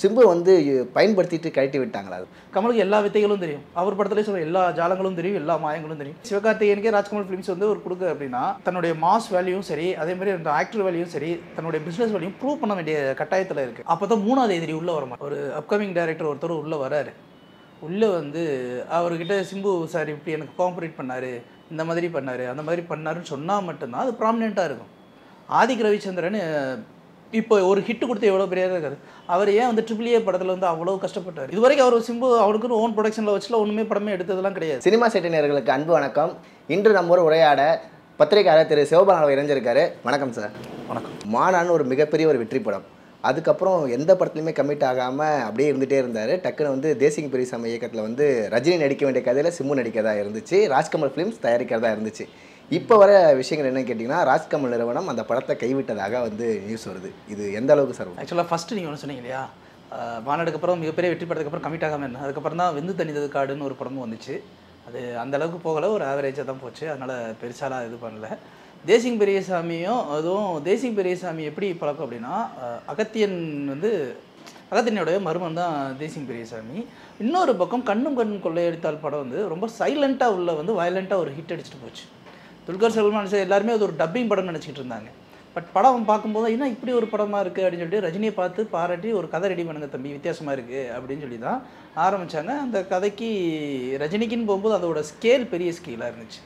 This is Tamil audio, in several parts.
சிம்பு வந்து பயன்படுத்திட்டு கழட்டி விட்டாங்களா அது. கமலுக்கு எல்லா வித்தைகளும் தெரியும். அவர் படத்துலேயே சொல்ற எல்லா ஜாலங்களும் தெரியும் எல்லா மாயங்களும் தெரியும். சிவகார்த்திகேயனுக்கே ராஜ்கமல் ஃபிலிம்ஸ் வந்து ஒரு கொடுக்க அப்படின்னா தன்னுடைய மாஸ் வேல்யூவும் சரி அதே மாதிரி அந்த ஆக்டர் வேல்யூவும் சரி தன்னுடைய பிஸ்னஸ் வேல்யூ ப்ரூவ் பண்ண வேண்டிய கட்டாயத்தில் இருக்கு. அப்போ தான் மூணாவது எதிரி உள்ள வரும் ஒரு அப்கமிங் டைரக்டர் ஒருத்தர் உள்ள வராரு. உள்ளே வந்து அவர்கிட்ட சிம்பு சார் இப்படி எனக்கு கோஆப்ரேட் பண்ணாரு. இந்த மாதிரி பண்ணாரு. அந்த மாதிரி பண்ணாருன்னு சொன்னால் மட்டும்தான் அது ப்ராமினெண்ட்டாக இருக்கும். ஆதிக் ரவிச்சந்திரன் இப்போ ஒரு ஹிட் கொடுத்து எவ்வளோ பெரிய இருக்காரு? அவர் ஏன் வந்து ட்ரிபிள் ஏ படத்தில் வந்து அவ்வளோ கஷ்டப்பட்டார்? இது வரைக்கும் அவர் சிம்பு அவருக்குன்னு ஓன் ப்ரொடக்ஷனில் வச்சுல ஒன்றுமே படமே எடுத்ததெல்லாம் கிடையாது. சினிமா செட்டினர்களுக்கு அன்பு வணக்கம். இன்று நம்மோடு உரையாட பத்திரிகையாளர் திரு சிவபாலன் இணைஞ்சிருக்காரு. வணக்கம் சார் வணக்கம். மானான்னு ஒரு மிகப்பெரிய ஒரு வெற்றி படம். அதுக்கப்புறம் எந்த படத்துலையுமே கமிட் ஆகாமல் அப்படியே இருந்துகிட்டே இருந்தார். டக்குன்னு வந்து தேசிங் பெரியசாமி இயக்கத்தில் வந்து ரஜினி நடிக்க வேண்டிய கதையில் சிம்பு நடிக்கிறதா இருந்துச்சு. ராஜ்கமல் ஃபிலிம்ஸ் தயாரிக்கிறதா இருந்துச்சு. இப்போ வர விஷயங்கள் என்னன்னு கேட்டிங்கன்னா ராஜ்கமல் நிறுவனம் அந்த படத்தை கைவிட்டதாக வந்து நியூஸ் வருது. இது எந்த அளவுக்கு சார் ஆக்சுவலாக ஃபஸ்ட்டு நீங்கள் ஒன்று சொன்னீங்க இல்லையா? அஹ் மாநாடுக்கு அப்புறம் மிகப்பெரிய வெற்றி படத்துக்கு அப்புறம் கமிட் ஆகாமல் இருந்தேன் அதுக்கப்புறம் தான் வெந்து தனித்தது காடுன்னு ஒரு படமும் வந்துச்சு. அது அந்த அளவுக்கு போகல ஒரு ஆவரேஜாக தான் போச்சு. அதனால் பெருசாலாம் இது பண்ணல. தேசிங் பெரியசாமியும் அதுவும் தேசிங் பெரியசாமி எப்படி பழக்கம் அப்படின்னா அகத்தியன் வந்து அகத்தியனுடைய மருமன் தான் தேசிங் பெரியசாமி. இன்னொரு பக்கம் கண்ணும் கண் கொள்ளையடித்தால் படம் வந்து ரொம்ப சைலண்ட்டாக உள்ள வந்து வயலண்ட்டாக ஒரு ஹிட் அடிச்சுட்டு போச்சு. துல்கர் சல்மான் சார் எல்லாருமே அது ஒரு டப்பிங் படம்னு நினச்சிக்கிட்டு இருந்தாங்க. பட் படம் பார்க்கும்போது என்ன இப்படி ஒரு படமாக இருக்குது அப்படின்னு சொல்லிட்டு ரஜினியை பார்த்து பாராட்டி ஒரு கதை ரெடி பண்ணுங்க தம்பி வித்தியாசமாக இருக்குது அப்படின்னு சொல்லி தான் ஆரம்பித்தாங்க அந்த கதைக்கு ரஜினிக்குன்னு போகும்போது அதோட ஸ்கேல் பெரிய ஸ்கேலாக இருந்துச்சு.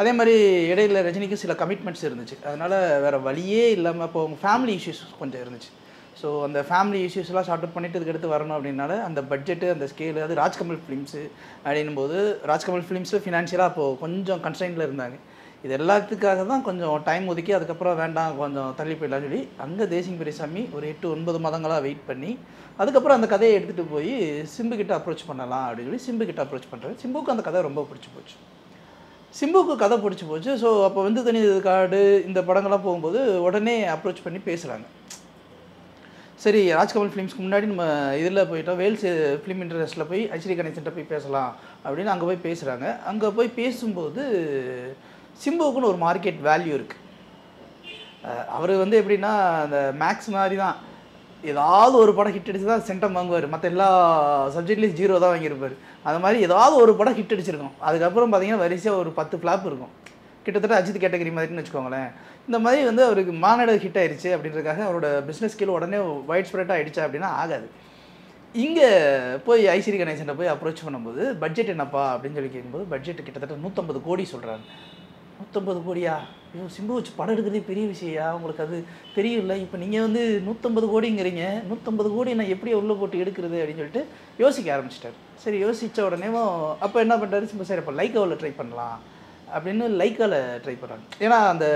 அதே மாதிரி இடையில ரஜினிக்கு சில கமிட்மெண்ட்ஸ் இருந்துச்சு. அதனால் வேறு வழியே இல்லாமல் இப்போ அவங்க ஃபேமிலி இஷ்யூஸ் கொஞ்சம் இருந்துச்சு. ஸோ அந்த ஃபேமிலி இஷ்யூஸ்லாம் ஷார்ட் அவுட் பண்ணிட்டு இதுக்கு எடுத்து வரணும் அப்படின்னால அந்த பட்ஜெட்டு அந்த ஸ்கேலு அது ராஜ்கமல் ஃபிலிம்ஸு அப்படின்னும் போது ராஜ்கமல் ஃபிலிம்ஸில் ஃபினான்ஷியலாக அப்போது கொஞ்சம் கன்ஸ்டைனில் இருந்தாங்க. இது எல்லாத்துக்காக தான் கொஞ்சம் டைம் ஒதுக்கி அதுக்கப்புறம் வேண்டாம் கொஞ்சம் தள்ளி போயிடலாம்னு சொல்லி அங்கே தேசிங் பெரியசாமி ஒரு எட்டு ஒன்பது மாதங்களாக வெயிட் பண்ணி அதுக்கப்புறம் அந்த கதையை எடுத்துகிட்டு போய் சிம்பு கிட்ட அப்ரோச் பண்ணலாம் அப்படின்னு சொல்லி சிம்பு கிட்ட அப்ரோச் பண்ணுறாரு சிம்புக்கு அந்த கதை ரொம்ப பிடிச்சி போச்சு. சிம்புக்கு கதை பிடிச்சி போச்சு. ஸோ அப்போ வந்து தனி காடு இந்த படங்கள்லாம் போகும்போது உடனே அப்ரோச் பண்ணி பேசுகிறாங்க சரி ராஜ்கமல் ஃபிலிம்ஸ்க்கு முன்னாடி நம்ம இதில் போயிட்டோம். வேல்ஸ் ஃபிலிம் இன்ட்ரெஸ்ட்டில் போய் ஐஸ்வரி கணேசன்ட்ட போய் பேசலாம் அப்படின்னு அங்கே போய் பேசுகிறாங்க அங்கே போய் பேசும்போது சிம்புவுக்குன்னு ஒரு மார்க்கெட் வேல்யூ இருக்குது அவர் வந்து எப்படின்னா அந்த மேக்ஸ் மாதிரி தான் ஏதாவது ஒரு படம் ஹிட் அடிச்சு தான் சென்டம் வாங்குவார். மற்ற எல்லா சப்ஜெக்ட்லேயும் ஜீரோ தான் வாங்கியிருப்பார். அது மாதிரி ஏதாவது ஒரு படம் ஹிட் அடிச்சிருக்கும். அதுக்கப்புறம் பார்த்தீங்கன்னா வரிசையாக ஒரு பத்து ஃப்ளாப் இருக்கும். கிட்டத்தட்ட அஜித் கேட்டகரி மாதிரின்னு வச்சுக்கோங்களேன். இந்த மாதிரி வந்து அவருக்கு மாநாடு ஹிட் ஆயிடுச்சு அப்படின்றதுக்காக அவரோட பிஸ்னஸ் ஸ்கில் உடனே ஒயிட் ஸ்ப்ரெட் ஆயிடுச்சா அப்படின்னா ஆகாது. இங்கே போய் ஐஸ்வரி கணேசனை போய் அப்ரோச் பண்ணும்போது பட்ஜெட் என்னப்பா அப்படின்னு சொல்லி கேட்கும்போது பட்ஜெட் கிட்டத்தட்ட நூற்றம்பது கோடி சொல்கிறாங்க நூற்றம்பது கோடியா? ஐயோ சிம்பு வச்சு படம் எடுக்கிறதே பெரிய விஷயம் உங்களுக்கு அது தெரியல இப்போ நீங்கள் வந்து நூற்றம்பது கோடிங்கிறீங்க. நூற்றம்பது கோடி நான் எப்படி உள்ளே போட்டு எடுக்கிறது அப்படின்னு சொல்லிட்டு யோசிக்க ஆரம்பிச்சிட்டார். சரி யோசித்த உடனேவும் அப்போ என்ன பண்ணுறாரு சிம்பு சார் இப்போ லைக்காவில் ட்ரை பண்ணலாம். அப்படின்னு லைக்காவில் ட்ரை பண்ணுறாங்க ஏன்னா அந்த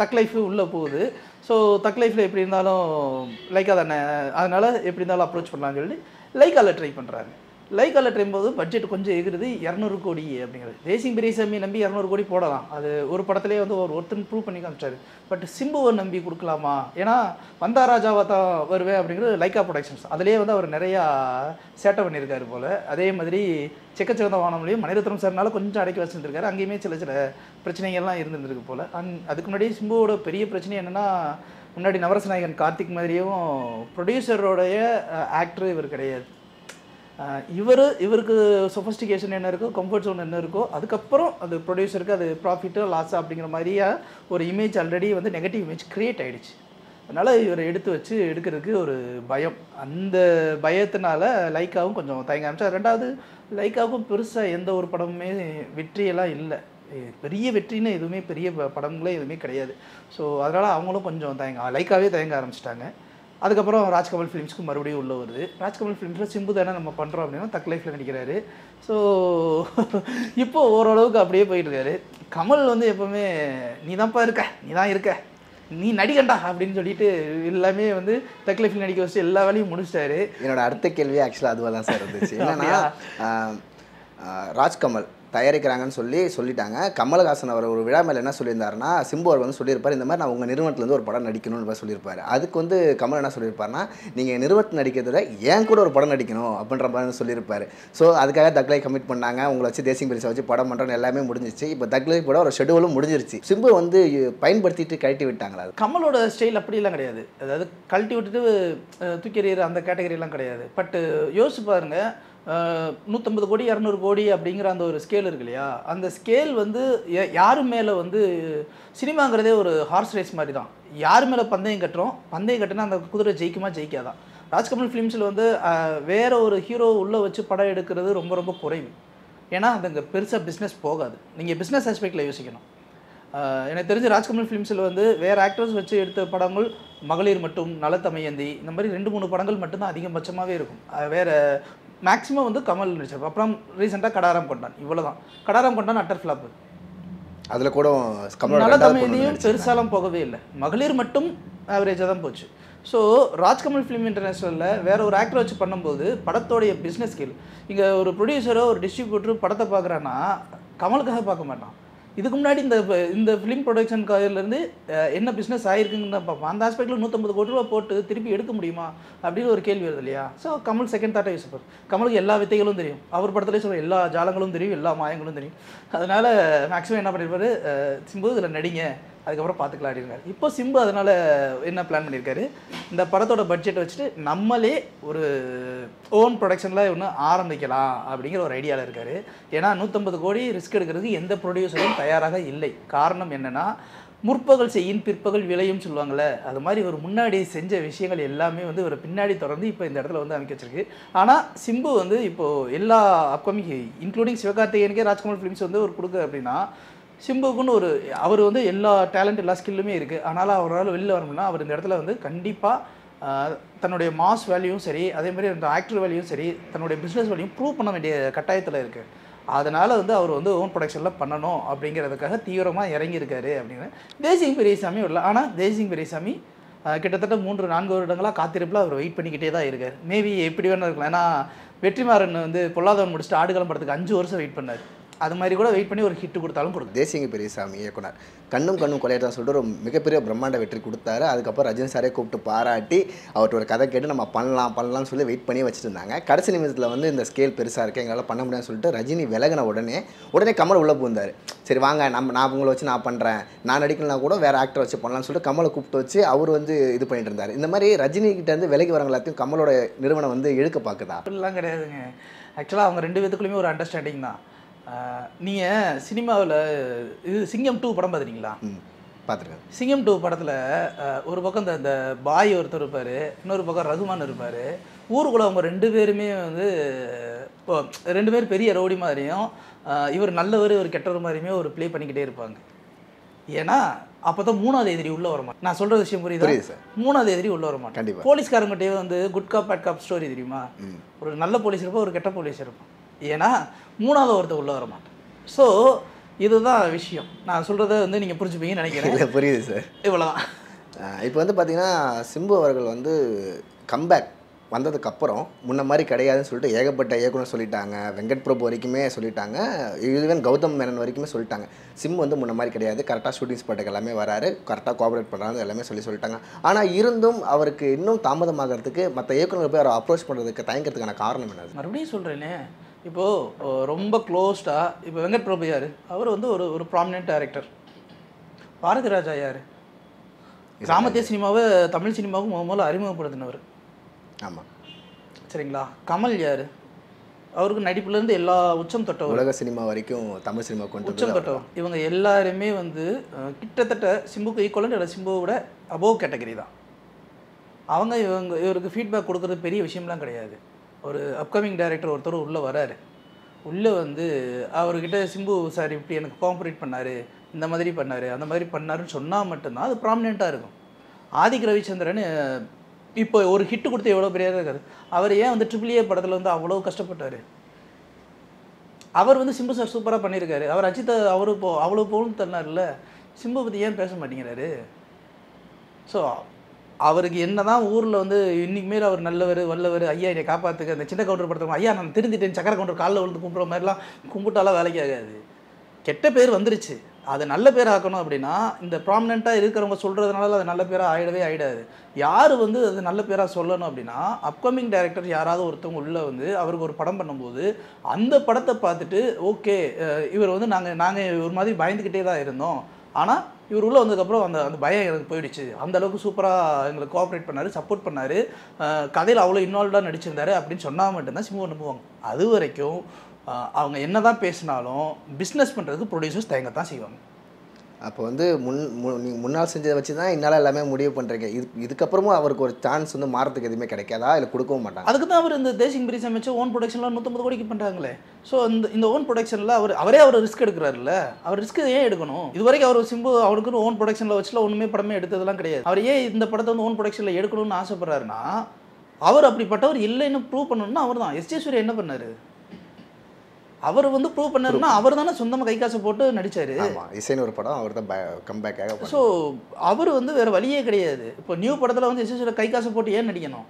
தக் லைஃபு உள்ளே போகுது. ஸோ தக் லைஃப்பில் எப்படி இருந்தாலும் லைக்கா தானே. அதனால் எப்படி இருந்தாலும் அப்ரோச் பண்ணலாம்னு சொல்லிட்டு லைக்காவில் ட்ரை பண்ணுறாங்க லைக் அலர்ட் என்பது பட்ஜெட் கொஞ்சம் எகுறது இரநூறு கோடி அப்படிங்கிறது. தேசிங் பெரியசாமி நம்பி இரநூறு கோடி போடலாம். அது ஒரு படத்துலேயே வந்து ஒரு ஒருத்தன் ப்ரூவ் பண்ணி காமிச்சாரு. பட் சிம்புவை நம்பி கொடுக்கலாமா? ஏன்னா வந்தா ராஜாவை தான் வருவேன் அப்படிங்கிறது லைக்கா ப்ரொடக்ஷன்ஸ் அதுலேயே வந்து அவர் நிறையா சேட்டை பண்ணியிருக்காரு போல். அதே மாதிரி செக்கச்சிறந்த வானொலியும் மணிரத்னம் சார்னால கொஞ்சம் அடக்கி வச்சுருந்துருக்காரு. அங்கேயுமே சில சில பிரச்சனைகள்லாம் இருந்திருக்கு போல். அந் அதுக்கு முன்னாடி சிம்புவோட பெரிய பிரச்சனை என்னென்னா முன்னாடி நவரசநாயகன் கார்த்திக் மாதிரியும் ப்ரொடியூசரோடைய ஆக்டர் இவர் கிடையாது. இவர் இவருக்கு சொஃபஸ்டிகேஷன் என்ன இருக்கோ கம்ஃபர்ட் ஜோன் என்ன இருக்கோ அதுக்கப்புறம் அது ப்ரொடியூசருக்கு அது ப்ராஃபிட்டோ லாஸா அப்படிங்கிற மாதிரியா ஒரு இமேஜ் ஆல்ரெடி வந்து நெகட்டிவ் இமேஜ் க்ரியேட் ஆகிடுச்சு அதனால் இவரை எடுத்து வச்சு எடுக்கிறதுக்கு ஒரு பயம். அந்த பயத்தினால லைக்காவும் கொஞ்சம் தயங்க ஆரம்பிச்சா ரெண்டாவது லைக்காவுக்கும் பெருசாக எந்த ஒரு படமுமே வெற்றியெல்லாம் இல்லை. பெரிய வெற்றின்னு எதுவுமே பெரிய ப- படங்களே எதுவுமே கிடையாது. ஸோ அதனால் அவங்களும் கொஞ்சம் தயங்க லைக்காகவே தயங்க ஆரம்பிச்சிட்டாங்க. அதுக்கப்புறம் ராஜ்கமல் ஃபிலிம்ஸ்க்கு மறுபடியும் உள்ள வருது. ராஜ்கமல் ஃபிலிம்ஸில் சிம்பு தானே நம்ம பண்ணுறோம் அப்படின்னா தக் லைஃப்பில் நடிக்கிறாரு. ஸோ இப்போ ஓரளவுக்கு அப்படியே போயிட்டு இருக்காரு. கமல் வந்து எப்போவுமே நீ தான்ப்பா இருக்க நீ தான் இருக்க நீ நடிகண்டா அப்படின்னு சொல்லிட்டு எல்லாமே வந்து தக் லைஃப்பில் நடிக்க வச்சு எல்லா வேலையும் முடிச்சிட்டாரு. என்னோட அடுத்த கேள்வி ஆக்சுவலாக அதுவாக தான் சார் இருந்துச்சு. என்னன்னா ராஜ்கமல் தயாரிக்கிறாங்கன்னு சொல்லி சொல்லிட்டாங்க. கமலஹாசன் அவர் ஒரு விழா மேலே என்ன சொல்லியிருந்தாருன்னா சிம்பு அவர் வந்து சொல்லியிருப்பார் இந்த மாதிரி நான் உங்கள் நிறுவனத்துலேருந்து ஒரு படம் நடிக்கணும்னு மாதிரி சொல்லியிருப்பாரு. அதுக்கு வந்து கமல் என்ன சொல்லியிருப்பாருன்னா நீங்கள் நிறுவனத்தில் நடிக்கிறத விட ஏன் கூட ஒரு படம் நடிக்கணும்? அப்படின்ற மாதிரி சொல்லியிருப்பார். ஸோ அதுக்காக தக்லை கமிட் பண்ணாங்க. உங்களை வச்சு தேசிய பரிசை வச்சு படம் பண்ணுறோன்னு எல்லாமே முடிஞ்சிச்சு இப்போ தக்லை கூட ஒரு ஷெடியூலும் முடிஞ்சிருச்சு. சிம்பு வந்து பயன்படுத்திட்டு கழட்டி விட்டாங்களா அது? கமலோட ஸ்டைல் அப்படிலாம் கிடையாது. அதாவது கழட்டி விட்டுட்டு தூக்கி எறிகிற அந்த கேட்டகரியெல்லாம் கிடையாது. பட்டு யோசிச்சு பாருங்கள் நூற்றம்பது கோடி இரநூறு கோடி அப்படிங்கிற அந்த ஒரு ஸ்கேல் இருக்கு இல்லையா? அந்த ஸ்கேல் வந்து ய- யாரு மேலே வந்து சினிமாங்கிறதே ஒரு ஹார்ஸ் ரேஸ் மாதிரி தான். யார் மேலே பந்தயம் கட்டுறோம்? பந்தயம் கட்டினா அந்த குதிரை ஜெயிக்குமா? ஜெயிக்காதான் ராஜ்கமல் ஃபிலிம்ஸில் வந்து வேற ஒரு ஹீரோ உள்ளே வச்சு படம் எடுக்கிறது ரொம்ப ரொம்ப குறைவு. ஏன்னா அது அங்கே பெருசாக பிஸ்னஸ் போகாது. நீங்கள் பிஸ்னஸ் ஆஸ்பெக்டில் யோசிக்கணும். எனக்கு தெரிஞ்சு ராஜ்கமல் ஃபிலிம்ஸில் வந்து வேறு ஆக்டர்ஸ் வச்சு எடுத்த படங்கள் மகளிர் மட்டும் நலத்தமையந்தி இந்த மாதிரி ரெண்டு மூணு படங்கள் மட்டும்தான் அதிகபட்சமாகவே இருக்கும். வேறு மேக்ஸிமம் வந்து கமல் நடிச்சிருப்போம் அப்புறம் ரீசெண்டாக கடாராம் கொண்டான். இவ்வளோ தான் கடாராம் கொண்டான் அட்டர் ஃப்ளாப்பு அதில் கூட நலத்தமையந்தியும் நடிச்சிருந்தாங்க. பெருசாலாம் போகவே இல்லை. மகளிர் மட்டும் ஆவரேஜாக தான் போச்சு. ஸோ ராஜ்கமல் ஃபிலிம் இன்டர்நேஷனலில் வேற ஒரு ஆக்டர் வச்சு பண்ணும்போது படத்தோடைய பிஸ்னஸ் ஸ்கில் இங்கே ஒரு ப்ரொடியூசரோ ஒரு டிஸ்ட்ரிபியூட்டர் படத்தை பார்க்குறான்னா கமலுக்காக பார்க்க மாட்டான். இதுக்கு முன்னாடி இந்த இந்த ஃபிலிம் ப்ரொடக்ஷன் இருந்து என்ன பிஸ்னஸ் ஆகிருக்குன்னு தான் பார்ப்போம். அந்த ஆஸ்பெக்டில் நூற்றம்பது கோடி ரூபா போட்டு திருப்பி எடுக்க முடியுமா? அப்படின்னு ஒரு கேள்வி வருது இல்லையா? ஸோ கமல் செகண்ட் தாட்டை யோசிப்பார். கமலுக்கு எல்லா வித்தைகளும் தெரியும். அவர் படத்துலேயே சொல்கிற எல்லா ஜாலங்களும் தெரியும் எல்லா மாயங்களும் தெரியும். அதனால் மேக்ஸிமம் என்ன பண்ணியிருப்பாரு சிம்பு இதில் நடிங்க. அதுக்கப்புறம் பார்த்துக்கலாம் அப்படின்னாரு இப்போ சிம்பு அதனால் என்ன பிளான் பண்ணியிருக்காரு இந்த படத்தோட பட்ஜெட்டை வச்சுட்டு நம்மளே ஒரு ஓன் ப்ரொடக்ஷனில் ஒன்று ஆரம்பிக்கலாம் அப்படிங்கிற ஒரு ஐடியாவில் இருக்கார். ஏன்னா நூற்றம்பது கோடி ரிஸ்க் எடுக்கிறதுக்கு எந்த ப்ரொடியூசரும் தயாராக இல்லை. காரணம் என்னென்னா முற்பகல் செய்யின் பிற்பகல் விளையும் சொல்லுவாங்கள்ல அது மாதிரி ஒரு முன்னாடி செஞ்ச விஷயங்கள் எல்லாமே வந்து ஒரு பின்னாடி தொடர்ந்து இப்போ இந்த இடத்துல வந்து அமைக்க வச்சிருக்கு. ஆனால் சிம்பு வந்து இப்போது எல்லா அப்கமிங் இன்க்ளூடிங் சிவகார்த்திகேயனுக்கே ராஜ்குமார் ஃபிலிம்ஸ் வந்து ஒரு கொடுக்கு அப்படின்னா சிம்புக்குன்னு ஒரு அவர் வந்து எல்லா டேலண்ட் எல்லா ஸ்கில்லுமே இருக்குது அதனால் அவரால் வெளில வரணும்னா அவர் இந்த இடத்துல வந்து கண்டிப்பாக தன்னுடைய மாஸ் வேல்யூவும் சரி அதே மாதிரி அந்த ஆக்டர் வேல்யூவும் சரி தன்னுடைய பிஸ்னஸ் வேல்யூவும் ப்ரூவ் பண்ண வேண்டிய கட்டாயத்தில் இருக்குது அதனால் வந்து அவர் வந்து ஓன் ப்ரொடக்ஷனில் பண்ணணும் அப்படிங்கிறதுக்காக தீவிரமாக இறங்கியிருக்காரு அப்படின்னு. தேசிங் பெரியசாமி இல்லை ஆனால் தேசிங் பெரியசாமி கிட்டத்தட்ட மூன்று நான்கு வருடங்களாக காத்திருப்பில் அவர் வெயிட் பண்ணிக்கிட்டே தான் இருக்கார். மேபி எப்படி வேணால் இருக்கலாம். ஏன்னா வெற்றிமாறன் வந்து பொல்லாதவன் முடிச்சுட்டு ஆடுகளம் படத்துக்கு அஞ்சு வருஷம் வெயிட் பண்ணார். அது மாதிரி கூட வெயிட் பண்ணி ஒரு ஹிட் கொடுத்தாலும் கொடுக்கும் தேசிங்க பெரியசாமி இயக்குனர். கண்ணும் கண்ணும் கொலையாட்டம் சொல்லிட்டு ஒரு மிகப்பெரிய பிரம்மாண்ட வெற்றி கொடுத்தாரு. அதுக்கப்புறம் ரஜினி சாரே கூப்பிட்டு பாராட்டி அவர்கிட்ட ஒரு கதை கேட்டு நம்ம பண்ணலாம் பண்ணலாம்னு சொல்லி வெயிட் பண்ணி வச்சுட்டு இருந்தாங்க கடைசி நிமிஷத்தில் வந்து இந்த ஸ்கேல் பெருசாக இருக்கு எங்களால் பண்ண முடியாதுன்னு சொல்லிட்டு ரஜினி விலகின உடனே உடனே கமல் உள்ளே பூந்தார் சரி வாங்க நம்ம நான் உங்களை வச்சு நான் பண்ணுறேன் நான் நடிக்கலாம் கூட வேறு ஆக்டர் வச்சு பண்ணலாம்னு சொல்லிட்டு கமலை கூப்பிட்டு வச்சு அவர் வந்து இது பண்ணிட்டு இருந்தார். இந்த மாதிரி ரஜினி கிட்ட இருந்து விலகி வரவங்க எல்லாத்தையும் கமலோட நிறுவனம் வந்து இழுக்க பார்க்குதா அப்படிலாம் கிடையாதுங்க. ஆக்சுவலாக அவங்க ரெண்டு பேத்துக்குள்ளேயுமே ஒரு அண்டர்ஸ்டாண்டிங் தான். நீங்கள் சினிமாவில் இது சிங்கம் டூ படம் பார்த்துருக்கீங்களா பார்த்துருக்கேன் சிங்கம் டூ படத்தில் ஒரு பக்கம் இந்த இந்த பாய் ஒருத்தர் இருப்பார் இன்னொரு பக்கம் ரகுமான் இருப்பார். ஊருக்குள்ள அவங்க ரெண்டு பேருமே வந்து இப்போ ரெண்டு பேர் பெரிய ரவுடி மாதிரியும் இவர் நல்லவர் இவர் கெட்டவர் மாதிரியுமே ஒரு ப்ளே பண்ணிக்கிட்டே இருப்பாங்க. ஏன்னா அப்போ தான் மூணாவது எதிரி உள்ளே வர மாட்டேன். நான் சொல்கிற விஷயம் புரியுதா? மூணாவது எதிரி உள்ளே வர மாட்டேன். கண்டிப்பாக போலீஸ்காரங்கிட்டே வந்து good cop bad cop story தெரியுமா? ஒரு நல்ல போலீஸ் இருப்பான் ஒரு கெட்ட போலீஸ் இருப்பான் ஏன்னா மூணாவது ஒருத்தர் உள்ள வர மாட்டான் ஸோ இதுதான் விஷயம். நான் சொல்கிறத வந்து நீங்கள் புரிஞ்சுப்பீங்கன்னு நினைக்கிறேன். இல்லை புரியுது சார் இவ்வளோதான் இப்போ வந்து பார்த்தீங்கன்னா சிம்பு அவர்கள் வந்து கம்பேக் வந்ததுக்கப்புறம் முன்ன மாதிரி கிடையாதுன்னு சொல்லிட்டு ஏகப்பட்ட இயக்குனர் சொல்லிட்டாங்க. வெங்கட் பிரபு வரைக்குமே சொல்லிட்டாங்க. ஈவன் கௌதம் மேனன் வரைக்குமே சொல்லிட்டாங்க. சிம்பு வந்து முன்ன மாதிரி கிடையாது. கரெக்டாக ஷூட்டிங் ஸ்பாட்டுக்கு எல்லாமே வராரு. கரெக்டாக கோஆப்ரேட் பண்ணுறாங்க எல்லாமே சொல்லி சொல்லிட்டாங்க. ஆனால் இருந்தும் அவருக்கு இன்னும் தாமதமாகறதுக்கு மற்ற இயக்குனர் போய் அவரை அப்ரோச் பண்ணுறதுக்கு தயங்கிறதுக்கான காரணம் என்னது? மறுபடியும் சொல்கிறேனே இப்போது ரொம்ப க்ளோஸ்டாக இப்போ வெங்கட் பிரபு யார்? அவர் வந்து ஒரு ஒரு ப்ராமினென்ட் டைரக்டர் பாரதி ராஜா யார்? கிராமத்திய சினிமாவை தமிழ் சினிமாவுக்கு முத முதல்ல அறிமுகப்படுத்தினவர். ஆமாம் சரிங்களா? கமல் யார்? அவருக்கு நடிப்புலேருந்து எல்லா உச்சம் தொட்டவர். உலக சினிமா வரைக்கும் தமிழ் சினிமா கொண்டு உச்சம் தொட்டவர். இவங்க எல்லாருமே வந்து கிட்டத்தட்ட சிம்புக்கு ஈக்குவலண்ட் இல்லை சிம்புவோட அபோவ் கேட்டகரி தான். அவங்க இவங்க இவருக்கு ஃபீட்பேக் கொடுக்குறது பெரிய விஷயம்லாம் கிடையாது. ஒரு அப்கமிங் டைரக்டர் ஒருத்தர் உள்ளே வராரு. உள்ளே வந்து அவர்கிட்ட சிம்பு சார் இப்படி எனக்கு காம்பரேட் பண்ணார். இந்த மாதிரி பண்ணார். அந்த மாதிரி பண்ணாருன்னு சொன்னால் மட்டும்தான் அது ப்ராமினெண்ட்டாக இருக்கும். ஆதிக் ரவிச்சந்திரன் இப்போ ஒரு ஹிட் கொடுத்து எவ்வளோ பெரிய இருக்காரு? அவர் ஏன் வந்து ட்ரிபிள் ஏ படத்தில் வந்து அவ்வளோ கஷ்டப்பட்டார்? அவர் வந்து சிம்பு சார் சூப்பராக பண்ணியிருக்காரு. அவர் அஜித் அவரு போ அவ்வளோ போகணும்னு தன்னார்ல சிம்பு பற்றி ஏன் பேச மாட்டேங்கிறாரு? ஸோ அவருக்கு என்னதான் ஊரில் வந்து இன்னைக்குமே அவர் நல்லவர் வல்லவர் ஐயா என்னை காப்பாற்றுக்க அந்த சின்ன கவுண்டர் படுத்துறோம் ஐயா நான் திருந்திட்டேன் சக்கரை கவுண்டர் காலில் விழுந்து கும்பிட்ற மாதிரிலாம் கும்பிட்டாலாம் வேலைக்கு ஆகாது. கெட்ட பேர் வந்துருச்சு. அதை நல்ல பேர் ஆக்கணும் அப்படின்னா இந்த ப்ராமினெண்ட்டாக இருக்கிறவங்க சொல்கிறதுனால அது நல்ல பேராக ஆகிடவே ஆயிடாது. யார் வந்து அது நல்ல பேராக சொல்லணும் அப்படின்னா அப்கமிங் டைரக்டர் யாராவது ஒருத்தவங்க உள்ளே வந்து அவருக்கு ஒரு படம் பண்ணும்போது அந்த படத்தை பார்த்துட்டு ஓகே இவர் வந்து நாங்கள் நாங்கள் ஒரு மாதிரி பயந்துக்கிட்டே தான் இருந்தோம். ஆனால் இவர் உள்ளே வந்ததுக்கப்புறம் அந்த அந்த பயம் எனக்கு போயிடுச்சு. அந்த அளவுக்கு சூப்பராக எங்களுக்கு கோஆப்ரேட் பண்ணார் சப்போர்ட் பண்ணார். கதையில் அவ்வளோ இன்வால்வ்டாக நடிச்சிருந்தாரு அப்படின்னு சொன்னால் மட்டும்தான் சிம்பு நம்புவாங்க அது வரைக்கும் அவங்க என்ன தான் பேசினாலும் பிஸ்னஸ் பண்ணுறதுக்கு ப்ரொடியூசர்ஸ் தயங்கத்தான் செய்வாங்க. அப்போ வந்து முன் மு- முன்னால் செஞ்சதை வச்சு தான் என்னால் எல்லாமே முடிவு பண்ணுறீங்க இது இதுக்கப்புறமும் அவருக்கு ஒரு சான்ஸ் வந்து மாறத்துக்கு எதுவுமே கிடைக்காதா? இல்லை கொடுக்கவும் மாட்டாங்க? அதுக்கு தான் அவர் இந்த தேசிங் பிரிஸ் அமைச்சு ஓன் ப்ரொடக்ஷனில் நூற்றம்பது கோடிக்கு பண்ணுறாங்களே ஸோ இந்த இந்த ஓன் ப்ரொடக்ஷனில் அவர் அவரே அவர் ரிஸ்க் எடுக்கிறாருல்ல? அவர் ரிஸ்க் ஏன் எடுக்கணும்? இது வரைக்கும் அவர் சிம்பு அவருக்குன்னு ஓன் ப்ரொடக்ஷனில் வச்சுல ஒன்றுமே படமே எடுத்ததெல்லாம் கிடையாது. அவர் ஏன் இந்த படத்தை வந்து ஓன் ப்ரொடக்ஷனில் எடுக்கணும்னு ஆசைப்படுறாருன்னா அவர் அப்படிப்பட்டவர் இல்லைன்னு ப்ரூவ் பண்ணணும்னா அவர் தான். எஸ் ஜே சூர்யா என்ன பண்ணார்? அவர் வந்து ப்ரூவ் பண்ணாருன்னா அவர் தானே சொந்தமாக கை காசை போட்டு நடிச்சாரு. ஆமாம் இசைன்னு ஒரு படம் அவர் தான் கம்பேக்காக ஸோ அவர் வந்து வேறு வழியே கிடையாது. இப்போ நியூ படத்தில் வந்து எஸ்எஸ்சியில் கை காசு போட்டு ஏன் நடிக்கணும்?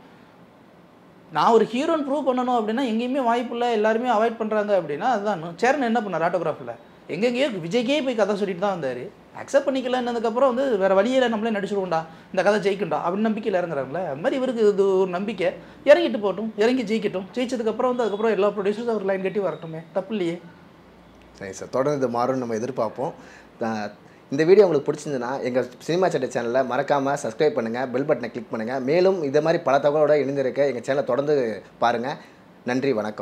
நான் ஒரு ஹீரோன்னு ப்ரூவ் பண்ணணும் அப்படின்னா எங்கேயுமே வாய்ப்பு இல்லை எல்லாருமே அவாய்ட் பண்ணுறாங்க அப்படின்னா அதுதான். சேரன் என்ன பண்ணார் ஆட்டோகிராஃபில் எங்கெங்கேயோ விஜய்க்கே போய் கதை சொல்லிட்டு தான் வந்தார். அக்செப்ட் பண்ணிக்கலன்னதுக்கப்புறம் வந்து வேறு வழியில் நம்மளே நடிச்சிருவோம்டா இந்த கதை ஜெயிக்கும்டா அப்படின்னு நம்பிக்கையில் இறங்குறாங்களே அது மாதிரி இவருக்கு இது ஒரு நம்பிக்கை. இறங்கிட்டு போகட்டும் இறங்கி ஜெயிக்கட்டும். ஜெயிச்சதுக்கப்புறம் வந்து அதுக்கப்புறம் எல்லா ப்ரொடியூசர்ஸ் அவர் லைன் கட்டி வரட்டுமே. தப்பு இல்லையே? சரி சார் தொடர்ந்து இது மாறும்னு நம்ம எதிர்பார்ப்போம். இந்த வீடியோ உங்களுக்கு பிடிச்சிருந்ததுன்னா எங்கள் சினிமா சட்டை சேனலை மறக்காமல் சப்ஸ்கிரைப் பண்ணுங்கள் பெல் பட்டனை கிளிக் பண்ணுங்கள் மேலும் இதே மாதிரி பல தகவலோடு இணைந்திருக்க எங்கள் சேனலை தொடர்ந்து பாருங்கள் நன்றி வணக்கம்.